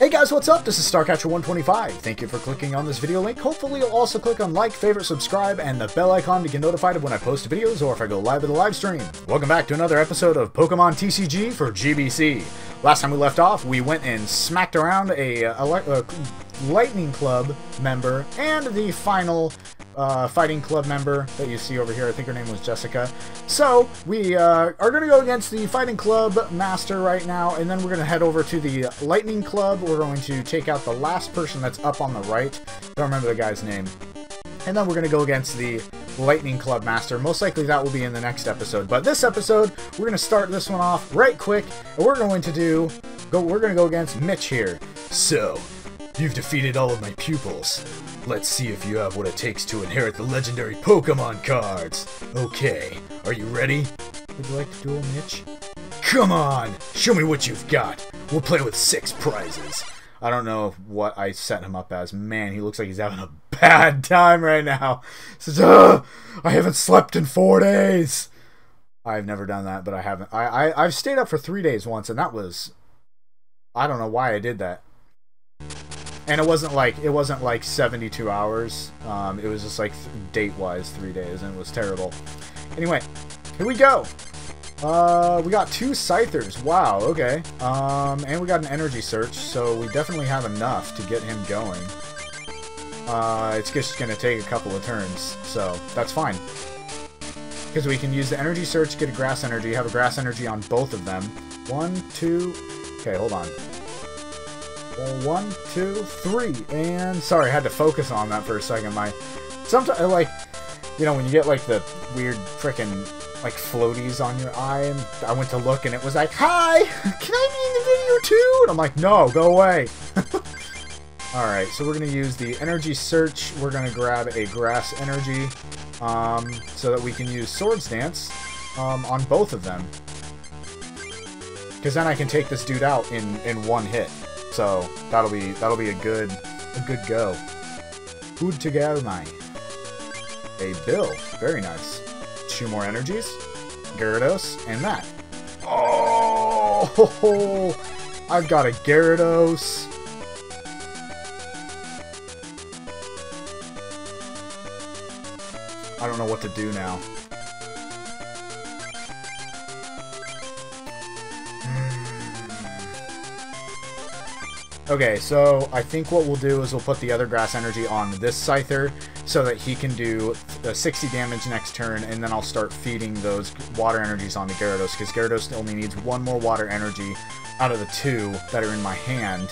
Hey guys, what's up? This is StarCatcher125. Thank you for clicking on this video link. Hopefully you'll also click on like, favorite, subscribe, and the bell icon to get notified of when I post videos or if I go live in the live stream. Welcome back to another episode of Pokemon TCG for GBC. Last time we left off, we went and smacked around a, a, a Lightning Club member and the final uh, fighting club member that you see over here. I think her name was Jessica. So we uh, are going to go against the fighting club master right now, and then we're going to head over to the lightning club. We're going to take out the last person that's up on the right. Don't remember the guy's name. And then we're going to go against the Lightning Club Master. Most likely that will be in the next episode. But this episode, we're going to start this one off right quick. And we're going to do, go. we're going to go against Mitch here. So, you've defeated all of my pupils. Let's see if you have what it takes to inherit the legendary Pokemon cards. Okay, are you ready? Would you like to duel Mitch? Come on! Show me what you've got! We'll play with six prizes. I don't know what I set him up as. Man, he looks like he's having a bad time right now. Says, Ugh, I haven't slept in four days. I've never done that, but I haven't. I, I I've stayed up for three days once, and that was. I don't know why I did that and it wasn't like it wasn't like 72 hours. Um, it was just like date wise three days, and it was terrible. Anyway, here we go. Uh, we got two Scythers. Wow, okay. Um, and we got an energy search, so we definitely have enough to get him going. Uh, it's just gonna take a couple of turns, so that's fine. Because we can use the energy search, get a grass energy, have a grass energy on both of them. One, two... Okay, hold on. One, two, three, and sorry, I had to focus on that for a second. My sometimes like you know when you get like the weird freaking like floaties on your eye, and I went to look and it was like, "Hi, can I be in the video too?" And I'm like, "No, go away." All right, so we're gonna use the energy search. We're gonna grab a grass energy um, so that we can use Swords Dance um, on both of them. Because then I can take this dude out in, in one hit. So that'll be that'll be a good a good go. Food to Galmai. A bill. Very nice. Two more energies. Gyarados and that. Oh, I've got a Gyarados. I don't know what to do now. Okay, so I think what we'll do is we'll put the other grass energy on this Scyther so that he can do 60 damage next turn, and then I'll start feeding those water energies on the Gyarados, because Gyarados only needs one more water energy out of the two that are in my hand.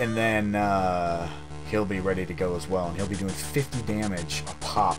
And then uh, he'll be ready to go as well, and he'll be doing 50 damage a pop.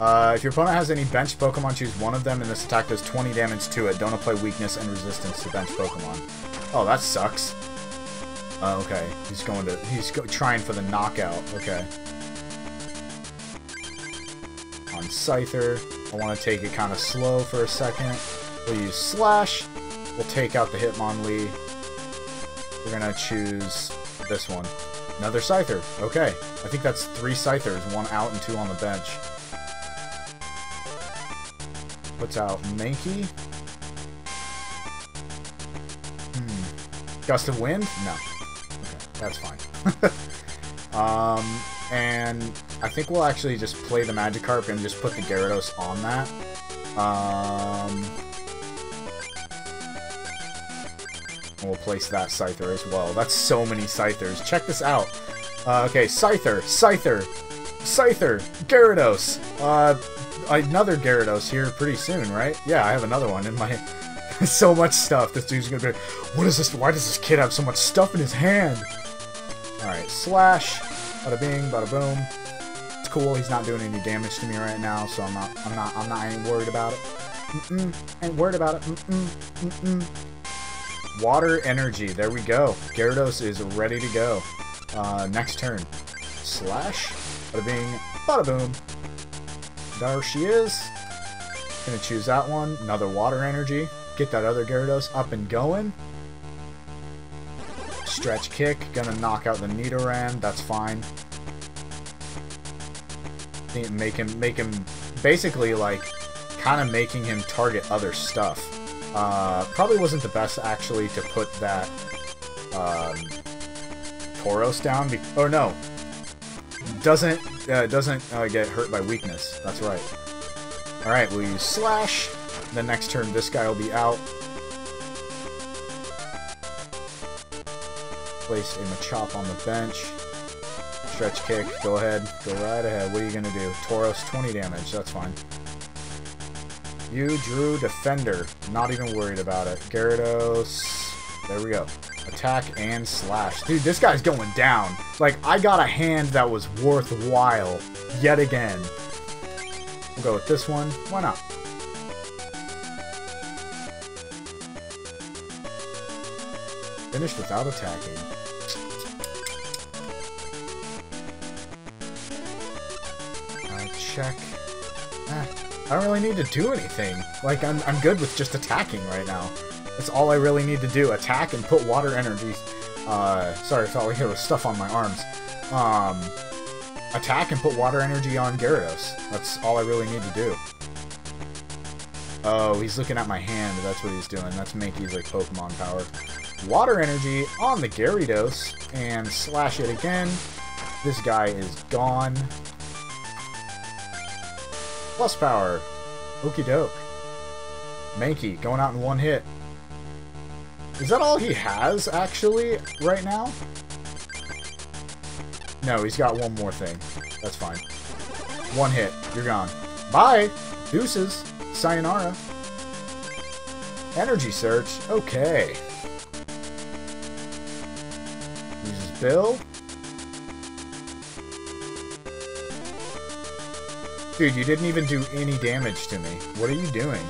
Uh, if your opponent has any bench Pokemon, choose one of them, and this attack does 20 damage to it. Don't apply weakness and resistance to bench Pokemon. Oh, that sucks. Uh, okay, he's going to... He's go trying for the knockout. Okay. On Scyther, I want to take it kind of slow for a second. We'll use Slash. We'll take out the Hitmonlee. We're going to choose this one. Another Scyther. Okay. I think that's three Scythers. One out and two on the bench. Puts out Mankey. Hmm. Gust of Wind? No. Okay, that's fine. um, and I think we'll actually just play the Magikarp and just put the Gyarados on that. Um, we'll place that Scyther as well. That's so many Scythers. Check this out. Uh, okay, Scyther, Scyther, Scyther, Gyarados. Uh, another Gyarados here pretty soon, right? Yeah, I have another one in my... so much stuff. This dude's gonna be what is this? Why does this kid have so much stuff in his hand? Alright, slash. Bada bing, bada boom. It's cool, he's not doing any damage to me right now, so I'm not, I'm not, I'm not, I ain't worried about it. Mm-mm, ain't worried about it. Mm-mm, mm-mm. Water energy, there we go. Gyarados is ready to go. Uh, next turn. Slash. Bada bing, bada boom. There she is. Gonna choose that one. Another water energy. Get that other Gyarados up and going. Stretch kick. Gonna knock out the Nidoran. That's fine. Make him, make him, basically like, kind of making him target other stuff. Uh, probably wasn't the best, actually, to put that um, Tauros down. Or no. Doesn't, uh, doesn't uh, get hurt by weakness. That's right. Alright, we'll use Slash. The next turn, this guy will be out. Place a Machop on the bench. Stretch kick, go ahead, go right ahead. What are you gonna do? Tauros, 20 damage, that's fine. You drew Defender, not even worried about it. Gyarados, there we go. Attack and slash. Dude, this guy's going down. Like, I got a hand that was worthwhile, yet again. We'll go with this one. Why not? Finished without attacking. Uh, check. Eh, I don't really need to do anything. Like, I'm, I'm good with just attacking right now. That's all I really need to do. Attack and put water energy. Uh, sorry, I thought like there was stuff on my arms. Um, attack and put water energy on Gyarados. That's all I really need to do. Oh, he's looking at my hand. That's what he's doing. That's Mankey's like Pokemon power. Water energy on the Gyarados and slash it again. This guy is gone. Plus power. Okie doke. Mankey going out in one hit. Is that all he has, actually, right now? No, he's got one more thing. That's fine. One hit. You're gone. Bye! Deuces. Sayonara. Energy Search. Okay. Uses Bill. Dude, you didn't even do any damage to me. What are you doing?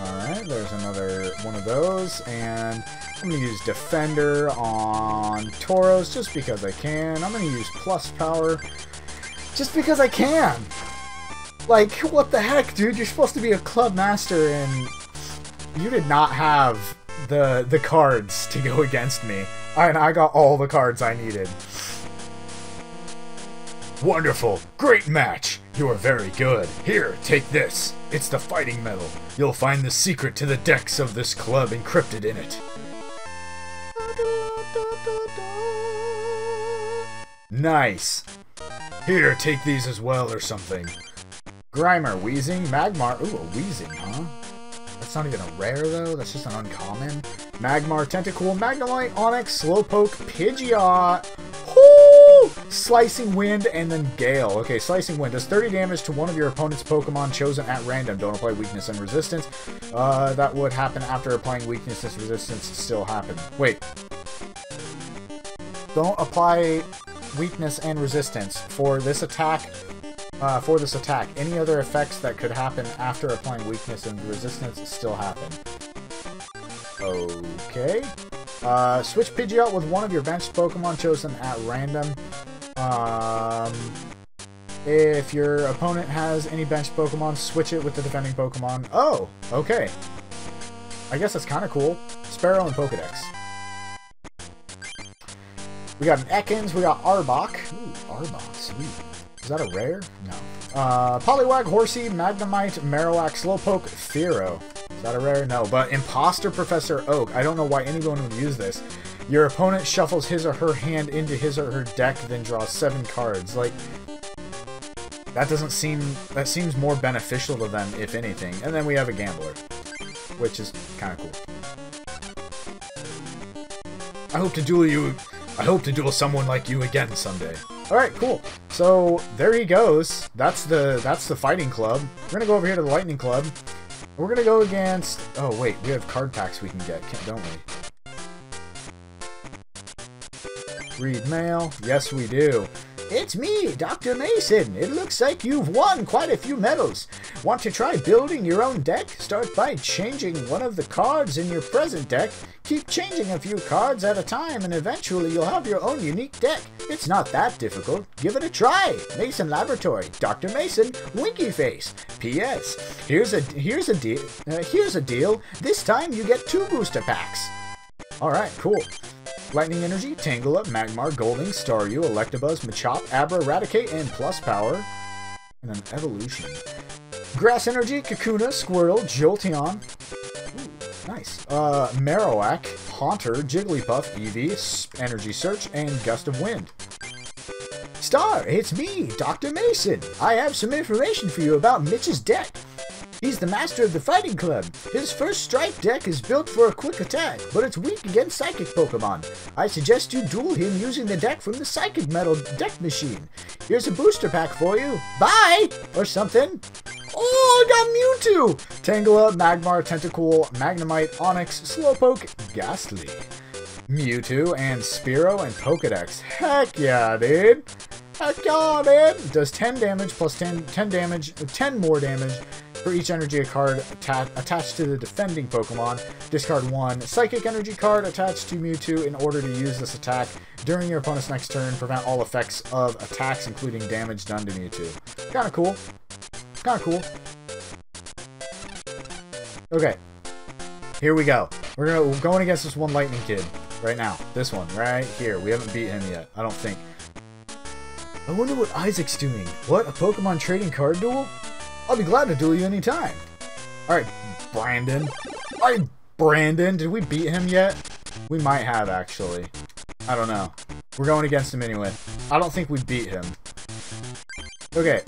Alright, there's another one of those, and I'm going to use Defender on Tauros just because I can. I'm going to use Plus Power just because I can. Like, what the heck, dude? You're supposed to be a Club Master, and you did not have the the cards to go against me. And I got all the cards I needed. Wonderful. Great match. You are very good. Here, take this. It's the fighting medal. You'll find the secret to the decks of this club encrypted in it. Nice. Here, take these as well or something. Grimer, Wheezing, Magmar. Ooh, a Wheezing, huh? That's not even a rare, though. That's just an uncommon. Magmar, Tentacool, Magnemite, Onix, Slowpoke, Pidgeot. Slicing Wind, and then Gale. Okay, Slicing Wind does 30 damage to one of your opponent's Pokemon chosen at random. Don't apply Weakness and Resistance. Uh, that would happen after applying Weakness and Resistance still happen. Wait. Don't apply Weakness and Resistance for this attack uh, for this attack. Any other effects that could happen after applying weakness and resistance still happen. Okay. Uh, switch Pidgeot with one of your benched Pokemon chosen at random. Um, if your opponent has any bench Pokemon, switch it with the defending Pokemon. Oh, okay. I guess that's kind of cool. Spearow and Pokedex. We got an Ekans, we got Arbok. Ooh, Arbok, sweet. Is that a rare? No. Uh, Poliwag, Horsea, Magnemite, Marowak, Slowpoke, Fearow. Is that a rare? No. But Imposter Professor Oak. I don't know why anyone would use this. Your opponent shuffles his or her hand into his or her deck, then draws seven cards. Like, that doesn't seem... That seems more beneficial to them, if anything. And then we have a Gambler, which is kind of cool. I hope to duel you... I hope to duel someone like you again someday. Alright, cool. So, there he goes. That's the that's the fighting club. We're gonna go over here to the lightning club. We're gonna go against... Oh, wait. We have card packs we can get, don't we? Read mail. Yes, we do. It's me, Dr. Mason. It looks like you've won quite a few medals. Want to try building your own deck? Start by changing one of the cards in your present deck. Keep changing a few cards at a time, and eventually you'll have your own unique deck. It's not that difficult. Give it a try. Mason Laboratory, Dr. Mason, Winky Face. P.S. Here's a here's a deal. Uh, here's a deal. This time you get two booster packs. All right, cool. Lightning Energy, Tangela, Magmar, Goldeen, Staryu, Electabuzz, Machop, Abra, Raticate, and Plus Power. And an evolution. Grass Energy, Kakuna, Squirtle, Jolteon. Ooh, nice. Uh, Marowak, Haunter, Jigglypuff, Eevee, Energy Search, and Gust of Wind. Star, it's me, Dr. Mason. I have some information for you about Mitch's deck. He's the master of the Fighting Club. His first strike deck is built for a quick attack, but it's weak against Psychic Pokemon. I suggest you duel him using the deck from the Psychic Medal deck machine. Here's a booster pack for you. Bye! Or something. Oh, I got Mewtwo! Tangela, Magmar, Tentacool, Magnemite, Onix, Slowpoke, Gastly. Mewtwo and Spearow and Pokedex. Heck yeah, dude! Heck yeah, dude! Does 10 damage plus 10, 10 damage, 10 more damage for each energy card atta attached to the defending Pokemon, discard one Psychic Energy card attached to Mewtwo in order to use this attack during your opponent's next turn. Prevent all effects of attacks, including damage done to Mewtwo. Kinda cool. Kinda cool. Okay. Here we go. We're, gonna, we're going against this one Lightning Kid right now. This one, right here. We haven't beat him yet, I don't think. I wonder what Isaac's doing. What, a Pokemon trading card duel? I'll be glad to duel you anytime. Alright, Brandon. Alright, Brandon. Did we beat him yet? We might have, actually. I don't know. We're going against him anyway. I don't think we beat him. Okay.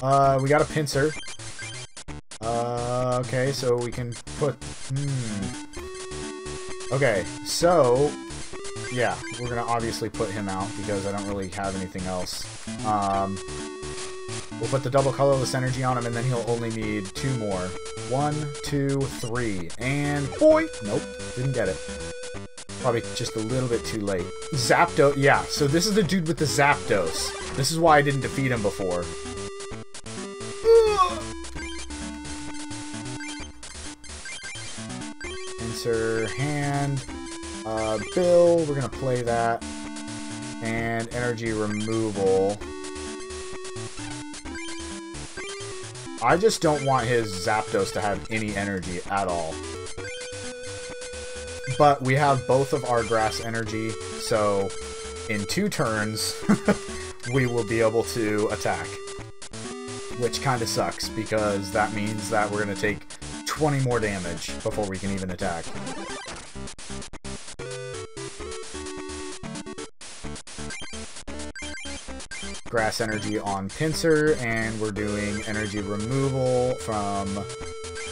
Uh, we got a Pinsir. Uh, okay, so we can put... Hmm. Okay, so... Yeah, we're gonna obviously put him out because I don't really have anything else. Um... We'll put the double colorless energy on him, and then he'll only need two more. One, two, three, and boy! Nope, didn't get it. Probably just a little bit too late. Zapdos, yeah, so this is the dude with the Zapdos. This is why I didn't defeat him before. Enter hand. Uh, Bill, we're gonna play that. And energy removal. I just don't want his Zapdos to have any energy at all. But we have both of our grass energy, so in two turns, we will be able to attack. Which kind of sucks, because that means that we're going to take 20 more damage before we can even attack. Grass energy on Pinsir, and we're doing energy removal from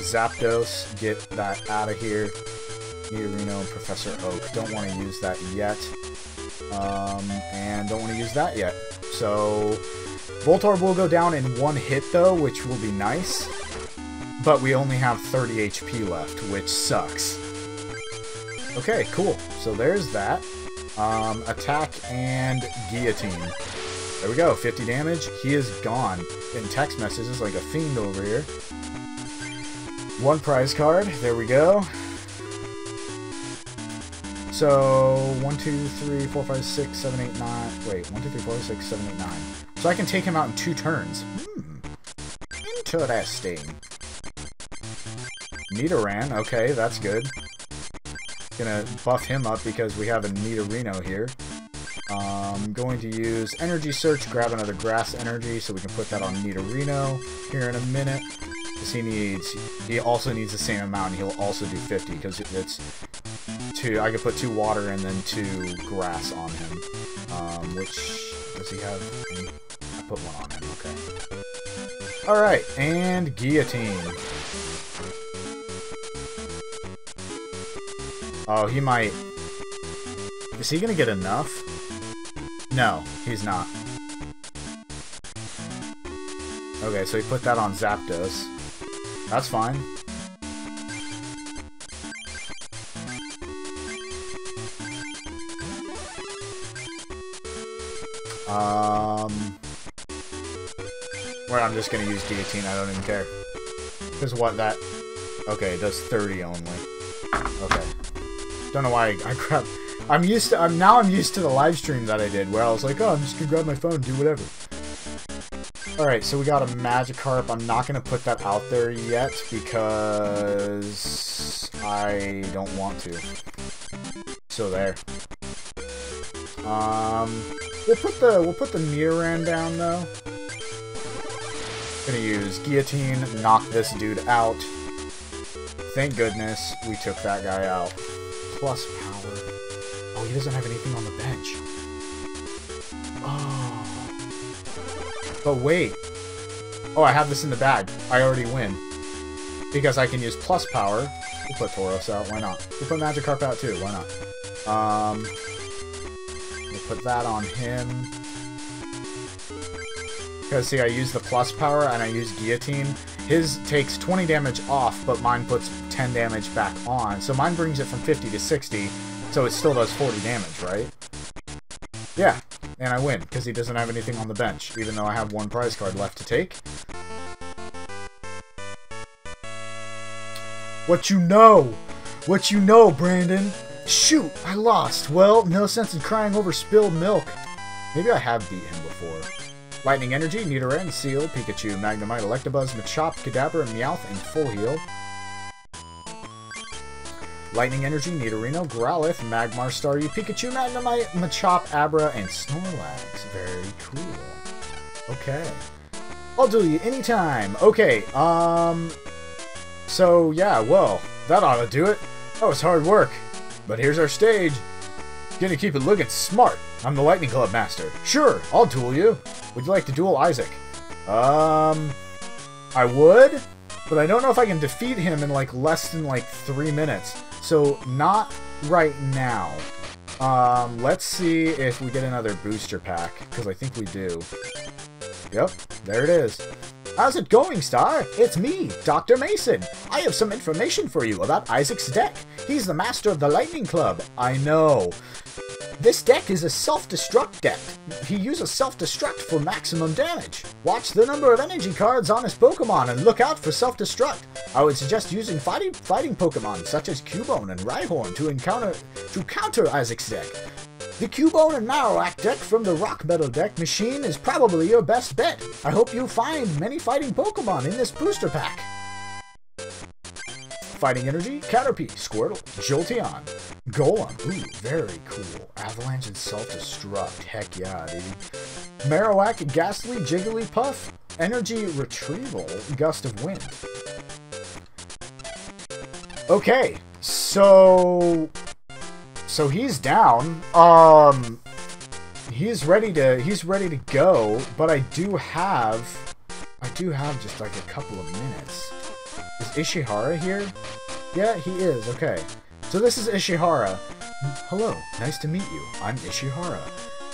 Zapdos. Get that out of here. Nidorino and Professor Oak. Don't want to use that yet. Um, and don't want to use that yet. So, Voltorb will go down in one hit, though, which will be nice. But we only have 30 HP left, which sucks. Okay, cool. So there's that. Um, attack and guillotine. There we go, 50 damage. He is gone. In text messages like a fiend over here. One prize card. There we go. So, 1, 2, 3, 4, 5, 6, 7, 8, 9. Wait, 1, 2, 3, 4, 6, 7, 8, 9. So I can take him out in two turns. Hmm. Interesting. Nidoran. Okay, that's good. Gonna buff him up because we have a Nidorino here. I'm going to use Energy Search, grab another Grass Energy, so we can put that on Nidorino here in a minute. Because he needs, he also needs the same amount, and he'll also do 50, because it's two, I could put two Water and then two Grass on him. Um, which, does he have? I put one on him, okay. Alright, and Guillotine. Oh, he might... Is he gonna get enough? No, he's not. Okay, so he put that on Zapdos. That's fine. Um... Where I'm just gonna use Guillotine, I don't even care. Because what, that... Okay, it does 30 only. Okay. Don't know why I, I grabbed... I'm used to, I'm now I'm used to the live stream that I did where I was like, oh, I'm just gonna grab my phone do whatever. Alright, so we got a Magikarp. I'm not gonna put that out there yet because I don't want to. So there. Um, we'll put the we'll put the Nidoran down though. Gonna use Guillotine, knock this dude out. Thank goodness we took that guy out. Plus he doesn't have anything on the bench. Oh. But wait. Oh, I have this in the bag. I already win. Because I can use plus power. We'll put Tauros out. Why not? We'll put Magikarp out too. Why not? Um, we'll put that on him. Because, see, I use the plus power and I use Guillotine. His takes 20 damage off, but mine puts 10 damage back on. So mine brings it from 50 to 60, so it still does 40 damage, right? Yeah, and I win, because he doesn't have anything on the bench, even though I have one prize card left to take. What you know? What you know, Brandon? Shoot, I lost. Well, no sense in crying over spilled milk. Maybe I have beat him before. Lightning Energy, Nidoran, Seel, Pikachu, Magnemite, Electabuzz, Machop, Kadabra, Meowth, and Full Heal. Lightning Energy, Nidorino, Growlithe, Magmar, Staryu, Pikachu, Magnemite, Machop, Abra, and Snorlax. Very cool. Okay. I'll do you anytime. Okay, um... So, yeah, well, that ought to do it. That was hard work. But here's our stage. Gonna keep it looking smart. I'm the Lightning Club Master. Sure, I'll duel you. Would you like to duel Isaac? Um, I would, but I don't know if I can defeat him in like less than like three minutes. So not right now. Um, let's see if we get another booster pack, because I think we do. Yep, there it is. How's it going, Star? It's me, Dr. Mason. I have some information for you about Isaac's deck. He's the master of the Lightning Club. I know. This deck is a self-destruct deck. He uses self-destruct for maximum damage. Watch the number of energy cards on his Pokemon and look out for self-destruct. I would suggest using fighting, fighting Pokemon such as Cubone and Rhyhorn to encounter to counter Isaac's deck. The Cubone and Marowak deck from the Rock Medal deck machine is probably your best bet. I hope you find many fighting Pokemon in this booster pack. Fighting Energy, Caterpie, Squirtle, Jolteon, Golem, ooh, very cool. Avalanche and Self-Destruct, heck yeah, dude. Marowak, Gastly, Jigglypuff, Energy Retrieval, Gust of Wind. Okay, so... So he's down. Um... He's ready to he's ready to go, but I do have I do have just like a couple of minutes. Is Ishihara here? Yeah, he is. Okay. So this is Ishihara. Hello, nice to meet you. I'm Ishihara.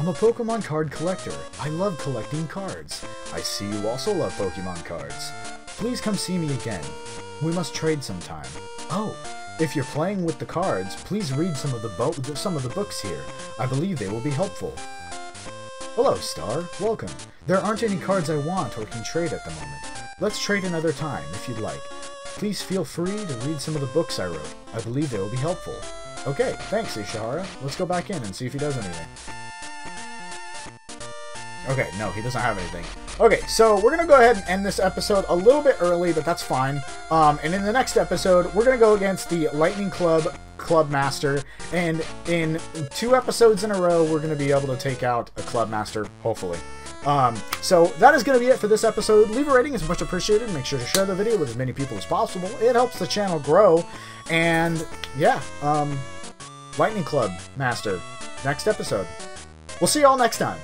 I'm a Pokemon card collector. I love collecting cards. I see you also love Pokemon cards. Please come see me again. We must trade sometime. Oh, if you're playing with the cards, please read some of the some of the books here. I believe they will be helpful. Hello, Star. Welcome. There aren't any cards I want or can trade at the moment. Let's trade another time, if you'd like. Please feel free to read some of the books I wrote. I believe they will be helpful. Okay, thanks, Ishihara. Let's go back in and see if he does anything. Okay, no, he doesn't have anything. Okay, so we're gonna go ahead and end this episode a little bit early, but that's fine. Um, and in the next episode, we're gonna go against the Lightning Club Club Master, and in two episodes in a row, we're gonna be able to take out a Club Master, hopefully. Um, so that is going to be it for this episode. Leave a rating, it's much appreciated. Make sure to share the video with as many people as possible. It helps the channel grow. And yeah, um, Lightning Club Master, next episode. We'll see you all next time.